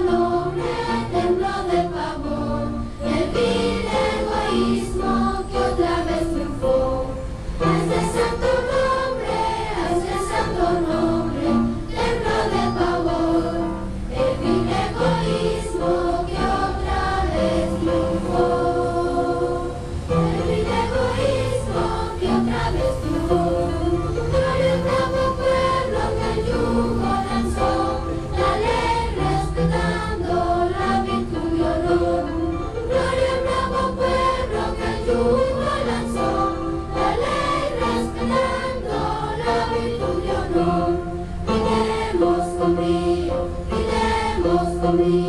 Lord. for me.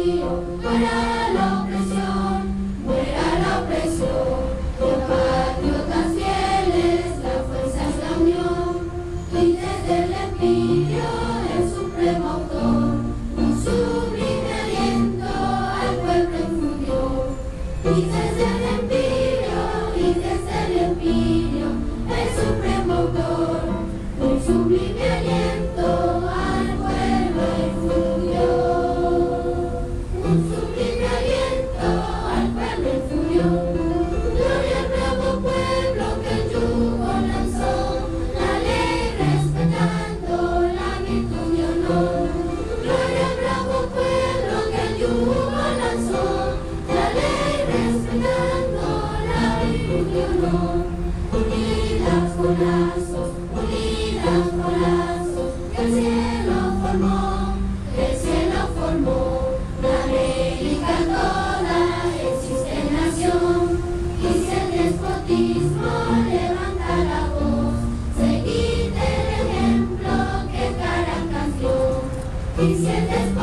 Gloria al bravo pueblo que el yugo lanzó, la ley respetando la virtud y honor. Gloria al bravo pueblo que el yugo lanzó. Vicente